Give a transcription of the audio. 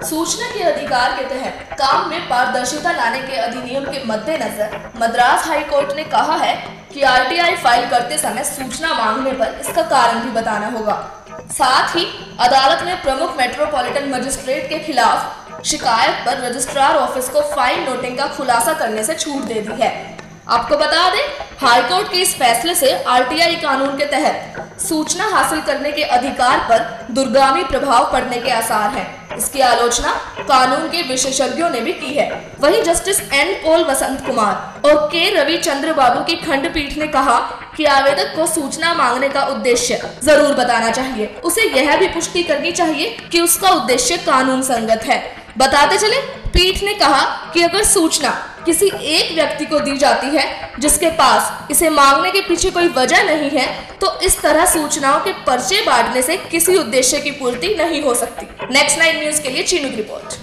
सूचना के अधिकार के तहत काम में पारदर्शिता लाने के अधिनियम के मद्देनजर मद्रास हाई कोर्ट ने कहा है कि आरटीआई फ़ाइल करते समय सूचना मांगने पर इसका कारण भी बताना होगा। साथ ही अदालत ने प्रमुख मेट्रोपॉलिटन मजिस्ट्रेट के खिलाफ शिकायत पर रजिस्ट्रार ऑफ़िस को फ़ाइल नोटिंग का खुलासा करने से छूट दे दी है। आपको बता दें हाईकोर्ट के इस फैसले से आरटीआई कानून के तहत सूचना हासिल करने के अधिकार पर दुर्गामी प्रभाव पड़ने के आसार हैं। इसकी आलोचना कानून के विशेषज्ञों ने भी की है। वहीं जस्टिस एन पोल वसंत कुमार और के रविचंद्र बाबू की खंडपीठ ने कहा कि आवेदक को सूचना मांगने का उद्देश्य ज़रूर बताना चाहिए। उसे यह भी पुष्टि करनी चाहिए कि उसका उद्देश्य कानून संगत है। बताते चले पीठ ने कहा कि अगर सूचना किसी एक व्यक्ति को दी जाती है जिसके पास इसे मांगने के पीछे कोई वजह नहीं है तो इस तरह सूचनाओं के पर्चे बांटने से किसी उद्देश्य की पूर्ति नहीं हो सकती। नेक्स्ट नाइन न्यूज़ के लिए चीनू की रिपोर्ट।